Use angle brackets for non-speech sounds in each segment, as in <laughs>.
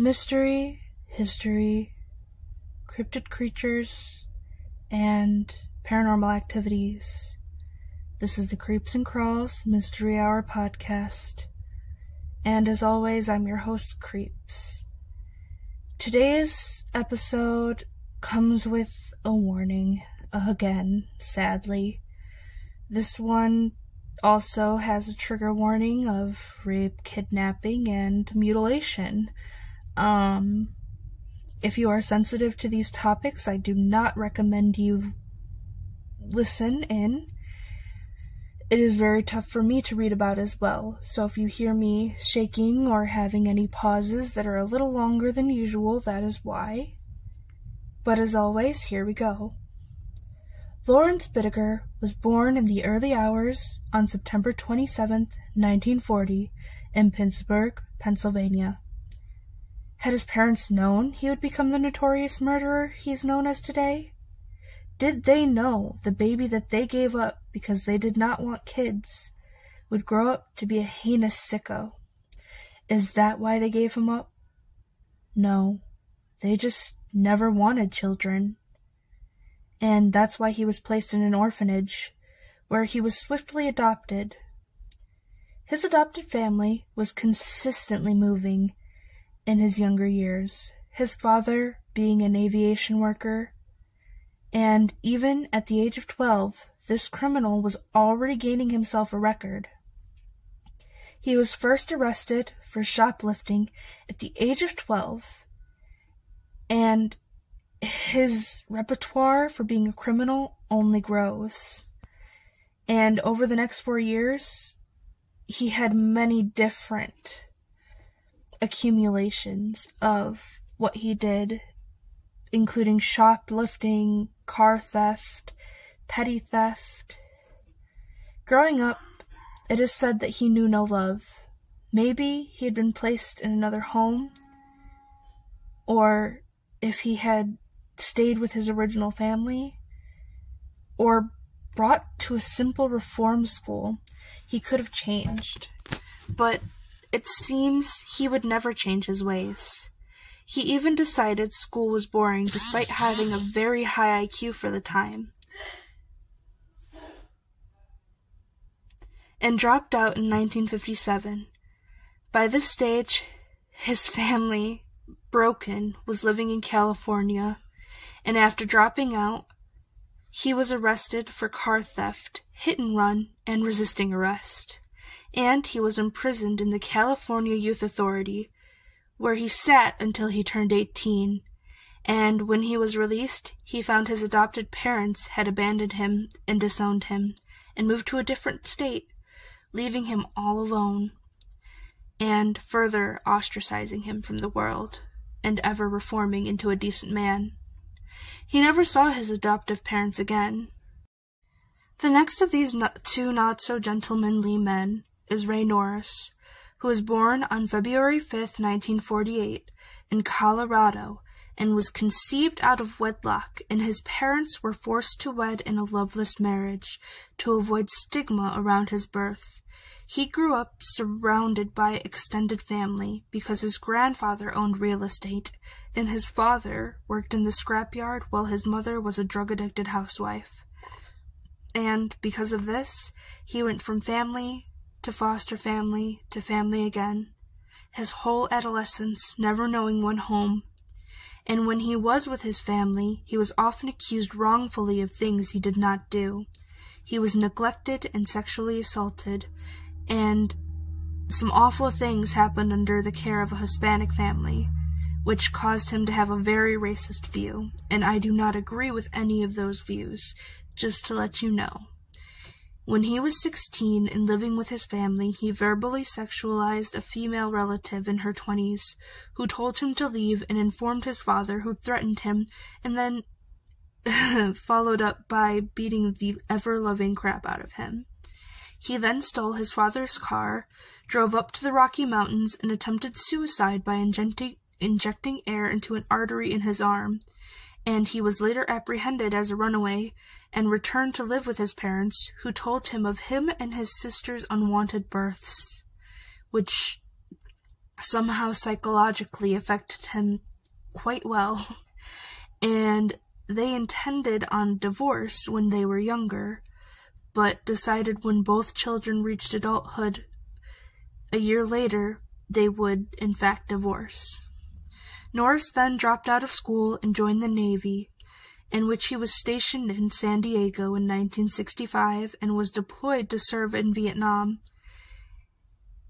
mystery, history, cryptid creatures, and paranormal activities. This is the Creeps and Crawls Mystery Hour podcast. And as always, I'm your host, Creeps. Today's episode comes with a warning, again, sadly. This one also has a trigger warning of rape, kidnapping, and mutilation. Um, if you are sensitive to these topics, I do not recommend you listen in. It is very tough for me to read about as well, so if you hear me shaking or having any pauses that are a little longer than usual, that is why. But as always, here we go. Lawrence Bittaker was born in the early hours on September 27, 1940, in Pittsburgh, Pennsylvania. Had his parents known he would become the notorious murderer he is known as today? Did they know the baby that they gave up because they did not want kids would grow up to be a heinous sicko? Is that why they gave him up? No, they just never wanted children. And that's why he was placed in an orphanage, where he was swiftly adopted. His adopted family was consistently moving in his younger years, his father being an aviation worker. And even at the age of 12, this criminal was already gaining himself a record. He was first arrested for shoplifting at the age of 12, and his repertoire for being a criminal only grows. And over the next four years, he had many different accumulations of what he did, including shoplifting, car theft, petty theft. Growing up, it is said that he knew no love. Maybe he had been placed in another home, or if he had stayed with his original family, or brought to a simple reform school, he could have changed. But it seems he would never change his ways. He even decided school was boring despite having a very high IQ for the time. And dropped out in 1957. By this stage, his family, broken, was living in California, and after dropping out, he was arrested for car theft, hit and run, and resisting arrest and he was imprisoned in the California Youth Authority, where he sat until he turned 18. And when he was released, he found his adopted parents had abandoned him and disowned him, and moved to a different state, leaving him all alone, and further ostracizing him from the world, and ever reforming into a decent man. He never saw his adoptive parents again. The next of these two not so gentlemanly men is Ray Norris, who was born on February 5, 1948, in Colorado, and was conceived out of wedlock, and his parents were forced to wed in a loveless marriage to avoid stigma around his birth. He grew up surrounded by extended family because his grandfather owned real estate and his father worked in the scrapyard while his mother was a drug addicted housewife. And because of this, he went from family to foster family, to family again, his whole adolescence never knowing one home. And when he was with his family, he was often accused wrongfully of things he did not do. He was neglected and sexually assaulted, and some awful things happened under the care of a Hispanic family, which caused him to have a very racist view, and I do not agree with any of those views, just to let you know. When he was sixteen and living with his family, he verbally sexualized a female relative in her twenties, who told him to leave and informed his father, who threatened him, and then <laughs> followed up by beating the ever loving crap out of him. He then stole his father's car, drove up to the Rocky Mountains, and attempted suicide by injecting air into an artery in his arm. And he was later apprehended as a runaway and returned to live with his parents, who told him of him and his sister's unwanted births, which somehow psychologically affected him quite well, <laughs> and they intended on divorce when they were younger, but decided when both children reached adulthood a year later they would in fact divorce. Norris then dropped out of school and joined the Navy, in which he was stationed in San Diego in 1965 and was deployed to serve in Vietnam.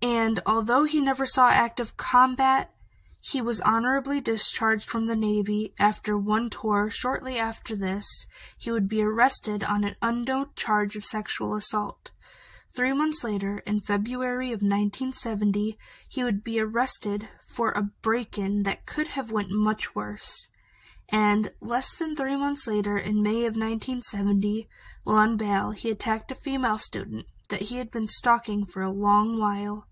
And although he never saw active combat, he was honorably discharged from the Navy after one tour. Shortly after this, he would be arrested on an unknown charge of sexual assault. Three months later, in February of 1970, he would be arrested for a break-in that could have went much worse. And less than three months later, in May of 1970, while on bail, he attacked a female student that he had been stalking for a long while.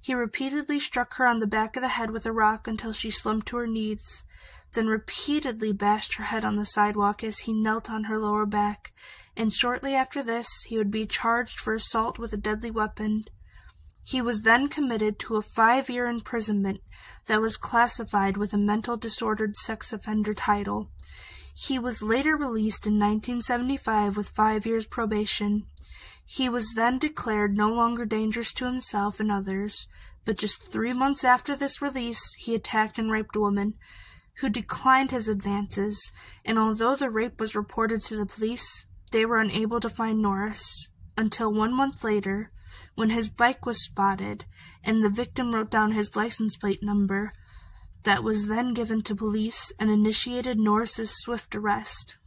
He repeatedly struck her on the back of the head with a rock until she slumped to her knees, then repeatedly bashed her head on the sidewalk as he knelt on her lower back, and shortly after this he would be charged for assault with a deadly weapon. He was then committed to a five-year imprisonment that was classified with a mental disordered sex offender title. He was later released in 1975 with five years probation. He was then declared no longer dangerous to himself and others, but just three months after this release, he attacked and raped a woman who declined his advances, and although the rape was reported to the police, they were unable to find Norris until one month later, when his bike was spotted and the victim wrote down his license plate number that was then given to police and initiated Norris's swift arrest.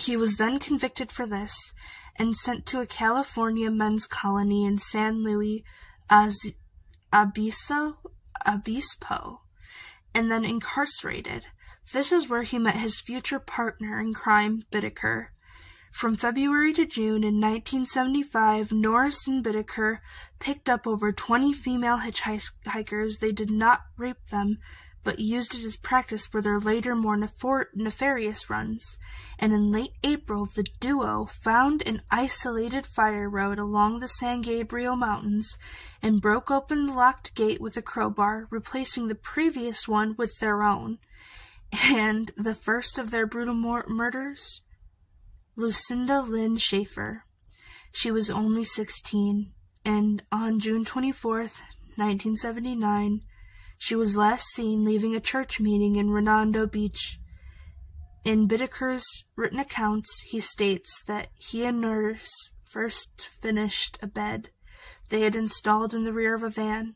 He was then convicted for this and sent to a California men's colony in San Luis Obispo, Obispo, and then incarcerated. This is where he met his future partner in crime, Bittaker. From February to June in 1975, Norris and Bittaker picked up over 20 female hitchhikers. They did not rape them, but used it as practice for their later more nefarious runs. And in late April, the duo found an isolated fire road along the San Gabriel Mountains and broke open the locked gate with a crowbar, replacing the previous one with their own. And the first of their brutal murders Lucinda Lynn Schaefer. She was only 16, and on June 24, 1979, she was last seen leaving a church meeting in Redondo Beach. In Bittaker's written accounts, he states that he and Norris first finished a bed they had installed in the rear of a van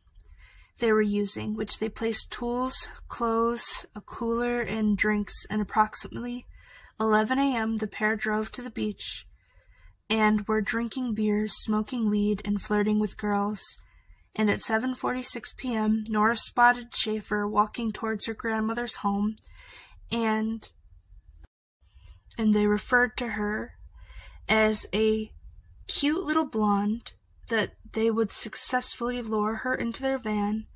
they were using, which they placed tools, clothes, a cooler, and drinks, and approximately 11 a.m. the pair drove to the beach and were drinking beers, smoking weed, and flirting with girls. And at 7:46 p.m., Norris spotted Schaefer walking towards her grandmother's home, and and they referred to her as a cute little blonde that they would successfully lure her into their van,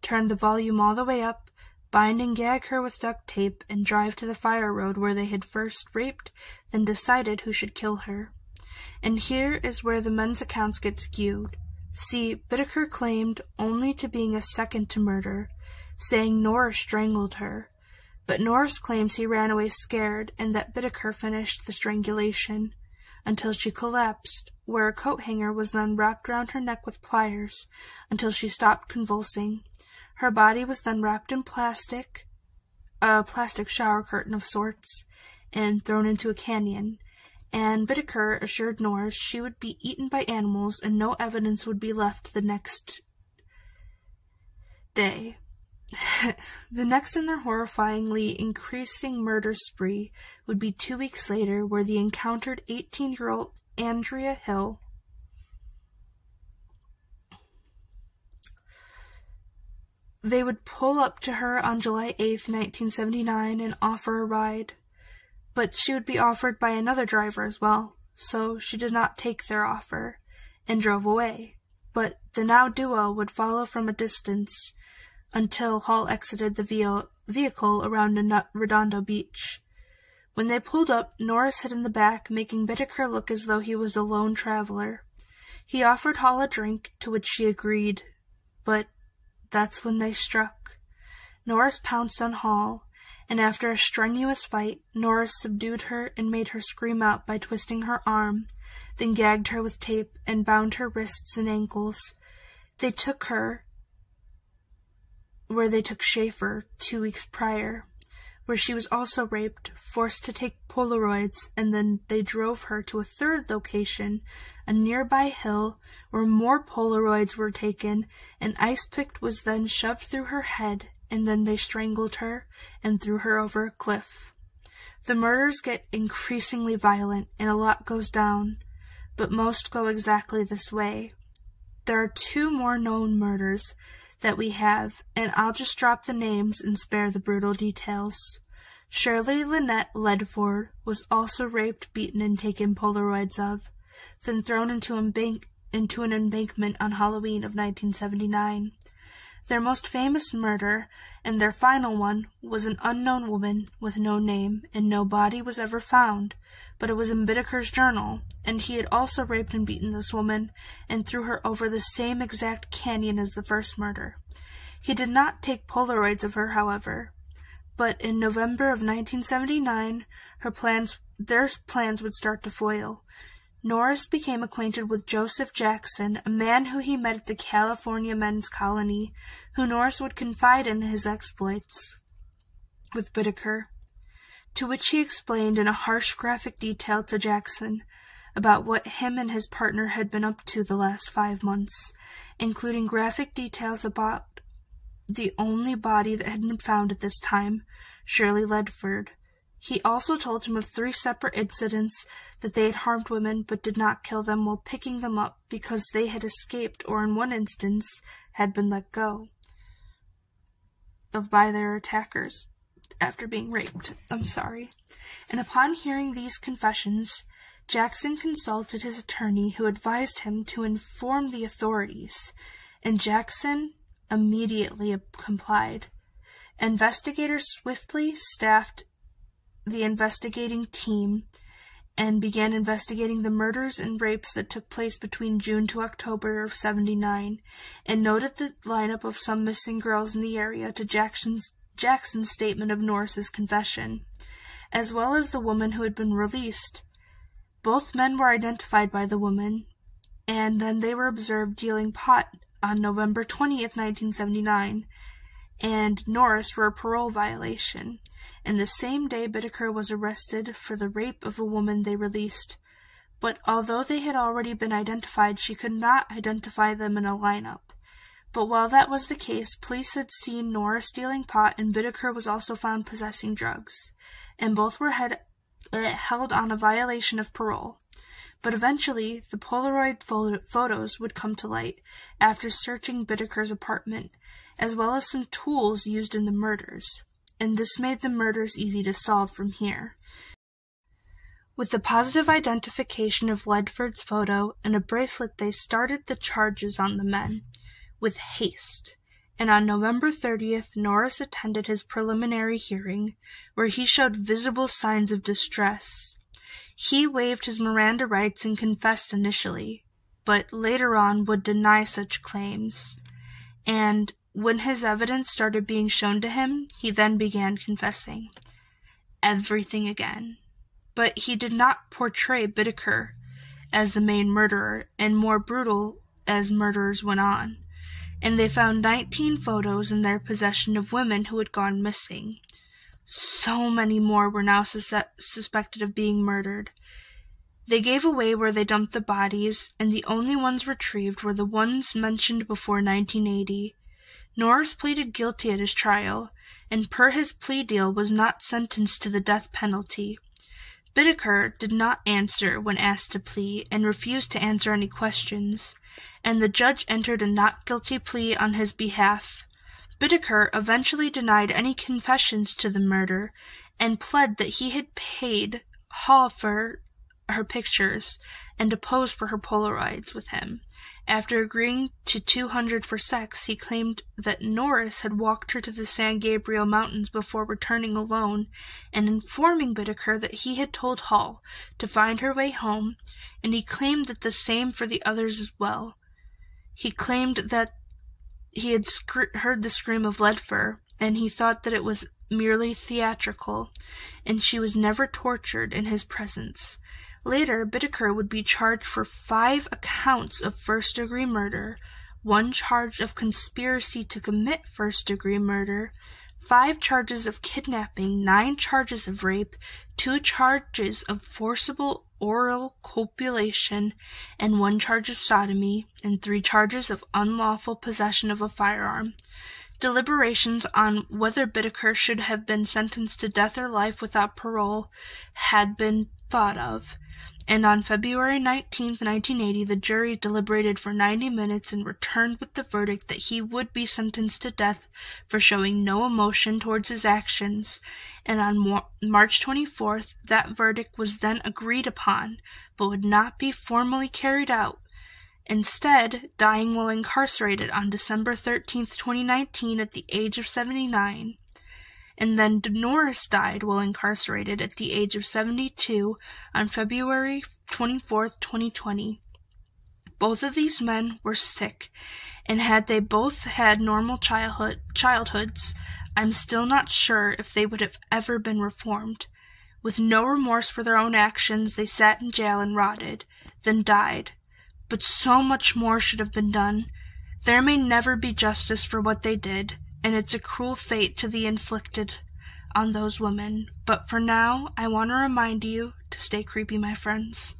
turn the volume all the way up, bind and gag her with duct tape, and drive to the fire road where they had first raped, then decided who should kill her. And here is where the men's accounts get skewed. See, Bittaker claimed only to being a second to murder, saying Norris strangled her. But Norris claims he ran away scared and that Bittaker finished the strangulation until she collapsed, where a coat hanger was then wrapped round her neck with pliers until she stopped convulsing. Her body was then wrapped in plastic, a plastic shower curtain of sorts, and thrown into a canyon. And Bittaker assured Norris she would be eaten by animals and no evidence would be left the next day. <laughs> the next in their horrifyingly increasing murder spree would be two weeks later, where they encountered 18 year old Andrea Hall They would pull up to her on July 8, 1979, and offer a ride. But she would be offered by another driver as well, so she did not take their offer and drove away. But the now duo would follow from a distance until Hall exited the vehicle around Redondo Beach. When they pulled up, Norris hid in the back, making Bittaker look as though he was a lone traveler. He offered Hall a drink, to which she agreed, but that's when they struck. Norris pounced on Hall, and after a strenuous fight, Norris subdued her and made her scream out by twisting her arm, then gagged her with tape and bound her wrists and ankles. They took her where they took Schaefer two weeks prior, where she was also raped, forced to take Polaroids, and then they drove her to a third location, a nearby hill, where more Polaroids were taken, An ice pick was then shoved through her head, and then they strangled her and threw her over a cliff. The murders get increasingly violent, and a lot goes down, but most go exactly this way. There are two more known murders that we have, and I'll just drop the names and spare the brutal details. Shirley Lynette Ledford was also raped, beaten, and taken Polaroids of, then thrown into, embank- into an embankment on Halloween of 1979. Their most famous murder, and their final one, was an unknown woman with no name, and no body was ever found, but it was in Bittaker's journal, and he had also raped and beaten this woman, and threw her over the same exact canyon as the first murder. He did not take Polaroids of her, however, but in November of 1979, her plans, their plans would start to foil. Norris became acquainted with Joseph Jackson, a man who he met at the California Men's Colony, who Norris would confide in his exploits with Bittaker, to which he explained in a harsh graphic detail to Jackson about what him and his partner had been up to the last five months, including graphic details about the only body that had been found at this time, Shirley Ledford. He also told him of three separate incidents that they had harmed women but did not kill them while picking them up because they had escaped or in one instance had been let go of by their attackers after being raped. I'm sorry. And upon hearing these confessions, Jackson consulted his attorney who advised him to inform the authorities, and Jackson immediately complied. Investigators swiftly staffed the investigating team and began investigating the murders and rapes that took place between June to October of 79 and noted the lineup of some missing girls in the area to Jackson's, Jackson's statement of Norris's confession, as well as the woman who had been released. Both men were identified by the woman, and then they were observed dealing pot on November 20th, 1979, and Norris for a parole violation and the same day Bittaker was arrested for the rape of a woman they released. But although they had already been identified, she could not identify them in a lineup. But while that was the case, police had seen Norris stealing pot, and Bittaker was also found possessing drugs, and both were uh, held on a violation of parole. But eventually, the Polaroid photos would come to light after searching Bittaker's apartment, as well as some tools used in the murders and this made the murders easy to solve from here. With the positive identification of Ledford's photo and a bracelet, they started the charges on the men with haste. And on November 30th, Norris attended his preliminary hearing, where he showed visible signs of distress. He waived his Miranda rights and confessed initially, but later on would deny such claims. And when his evidence started being shown to him, he then began confessing everything again. But he did not portray Bittaker as the main murderer, and more brutal as murderers went on. And they found 19 photos in their possession of women who had gone missing. So many more were now sus- suspected of being murdered. They gave away where they dumped the bodies, and the only ones retrieved were the ones mentioned before 1980 Norris pleaded guilty at his trial, and per his plea deal was not sentenced to the death penalty. Bittaker did not answer when asked to plea and refused to answer any questions, and the judge entered a not guilty plea on his behalf. Bittaker eventually denied any confessions to the murder and pled that he had paid Hall for her pictures and to pose for her Polaroids with him. After agreeing to two hundred for sex, he claimed that Norris had walked her to the San Gabriel Mountains before returning alone and informing Bittaker that he had told Hall to find her way home, and he claimed that the same for the others as well. He claimed that he had heard the scream of Ledford, and he thought that it was merely theatrical, and she was never tortured in his presence. Later, Bittaker would be charged for five accounts of first degree murder, one charge of conspiracy to commit first degree murder, five charges of kidnapping, nine charges of rape, two charges of forcible oral copulation, and one charge of sodomy, and three charges of unlawful possession of a firearm. Deliberations on whether Bittaker should have been sentenced to death or life without parole had been thought of, and on February 19, 1980, the jury deliberated for 90 minutes and returned with the verdict that he would be sentenced to death for showing no emotion towards his actions, and on March 24th, that verdict was then agreed upon, but would not be formally carried out instead dying while incarcerated on December 13, 2019 at the age of 79. And then Norris died while incarcerated at the age of 72 on February 24, 2020. Both of these men were sick, and had they both had normal childhood childhoods, I'm still not sure if they would have ever been reformed. With no remorse for their own actions, they sat in jail and rotted, then died, but so much more should have been done. There may never be justice for what they did, and it's a cruel fate to the inflicted on those women. But for now, I want to remind you to stay creepy, my friends.